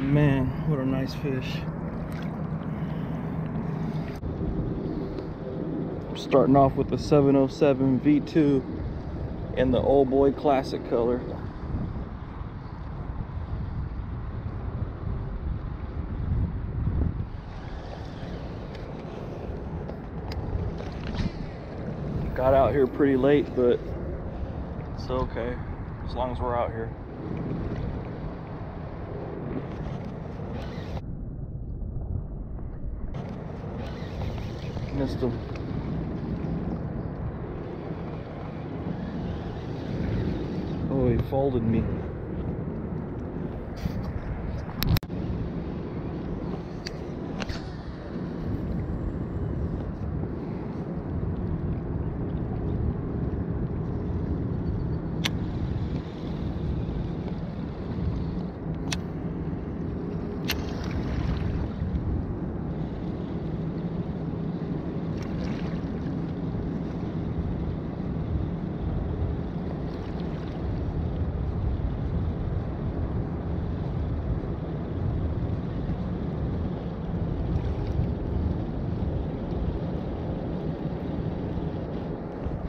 Oh man, what a nice fish. Starting off with the 707 V2 in the old boy classic color. Got out here pretty late, but it's okay as long as we're out here. Missed him. Oh, he folded me.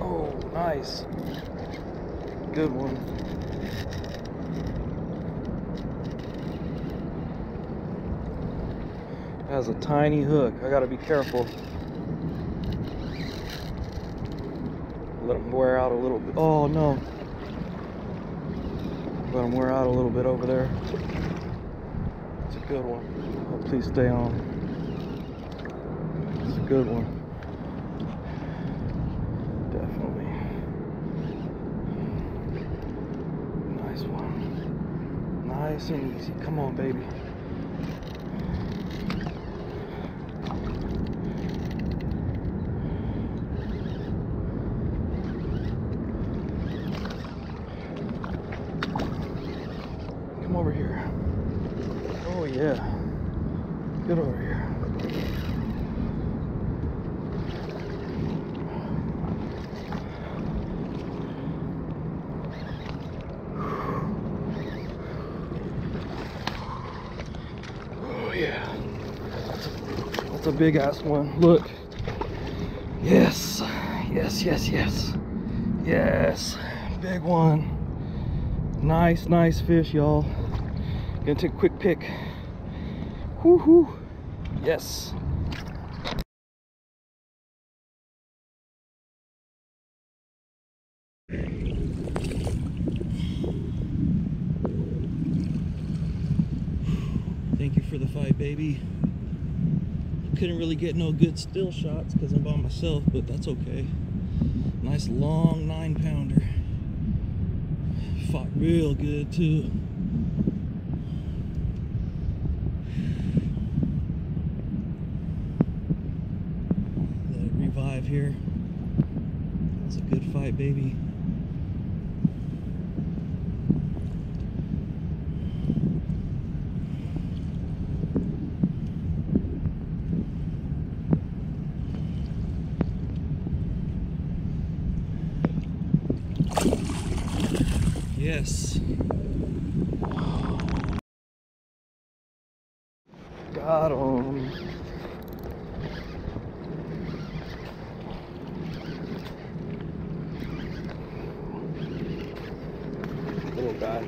Oh, nice. Good one. Has a tiny hook. I gotta be careful. Let him wear out a little bit. Oh no. Let him wear out a little bit over there. It's a good one. Oh, please stay on. It's a good one. Definitely. Nice one. Nice and easy. Come on, baby. Come over here. Oh, yeah. Get over here. Oh yeah. That's a, that's a big ass one. Look. Yes. Yes, yes, yes. Yes. Big one. Nice, nice fish, y'all. Gonna take a quick pick. Whoo hoo. Yes. Thank you for the fight, baby. Couldn't really get no good still shots because I'm by myself, but that's okay. Nice long nine pounder. Fought real good too. Let it revive here. It's a good fight, baby. Yes. Got him. Little guy.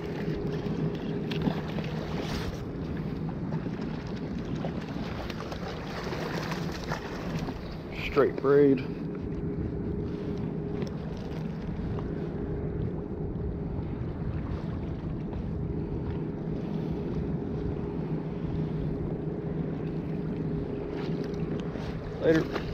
Straight braid. later